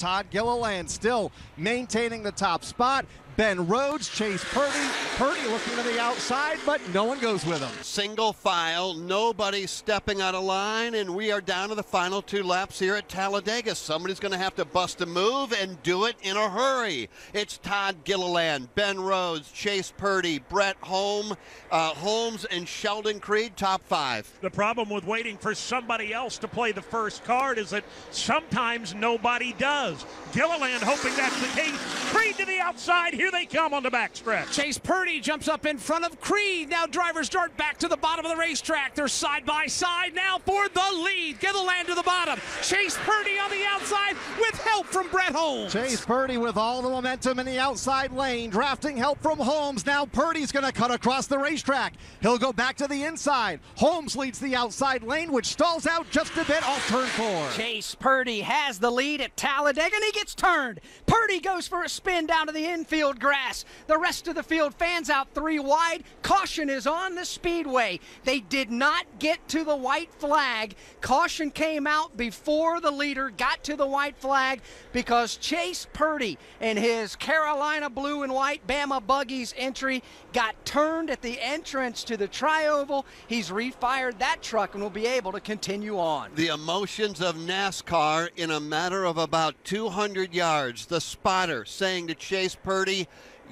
Todd Gilliland still maintaining the top spot. Ben Rhodes, Chase Purdy. Purdy looking to the outside, but no one goes with him. Single file, nobody stepping out of line, and we are down to the final two laps here at Talladega. Somebody's going to have to bust a move and do it in a hurry. It's Todd Gilliland, Ben Rhodes, Chase Purdy, Brett Holm, uh, Holmes, and Sheldon Creed, top five. The problem with waiting for somebody else to play the first card is that sometimes nobody does. Gilliland hoping that's the case. Creed to the outside. Here they come on the backstretch. Chase Purdy jumps up in front of Creed. Now drivers dart back to the bottom of the racetrack. They're side by side now for the lead. Gilliland to the bottom. Chase Purdy on the outside with help from Brett Holmes. Chase Purdy with all the momentum in the outside lane, drafting help from Holmes. Now Purdy's going to cut across the racetrack. He'll go back to the inside. Holmes leads the outside lane, which stalls out just a bit off turn four. Chase Purdy has the lead at Talladega and he gets turned. Purdy goes for a spin down to the infield grass. The rest of the field fans out three wide. Caution is on the speedway. They did not get to the white flag. Caution came out before the leader got to the white flag because Chase Purdy and his Carolina blue and white Bama buggies entry got turned at the entrance to the trioval. He's refired that truck and will be able to continue on. The emotions of NASCAR in a matter of about 200 yards. The spotter saying to Chase Purdy,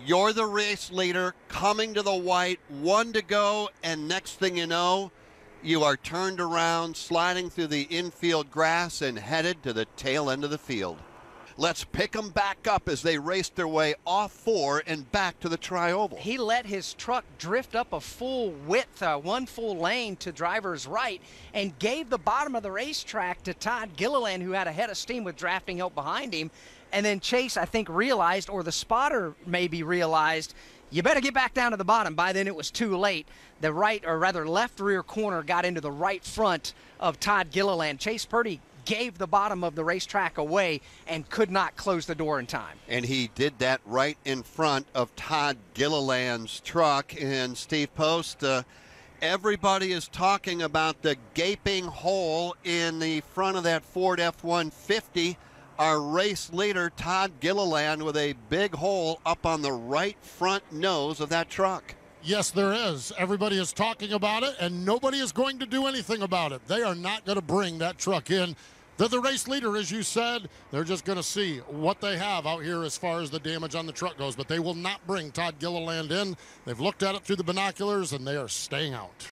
You're the race leader, coming to the white, one to go, and next thing you know, you are turned around, sliding through the infield grass, and headed to the tail end of the field. Let's pick them back up as they raced their way off four and back to the trioval. He let his truck drift up a full width, uh, one full lane to driver's right, and gave the bottom of the racetrack to Todd Gilliland, who had a head of steam with drafting help behind him. And then Chase, I think, realized, or the spotter maybe realized, you better get back down to the bottom. By then, it was too late. The right, or rather left rear corner, got into the right front of Todd Gilliland. Chase Purdy gave the bottom of the racetrack away and could not close the door in time. And he did that right in front of Todd Gilliland's truck. And Steve Post, uh, everybody is talking about the gaping hole in the front of that Ford F 150. Our race leader, Todd Gilliland, with a big hole up on the right front nose of that truck. Yes, there is. Everybody is talking about it, and nobody is going to do anything about it. They are not going to bring that truck in. They're the race leader, as you said. They're just going to see what they have out here as far as the damage on the truck goes, but they will not bring Todd Gilliland in. They've looked at it through the binoculars, and they are staying out.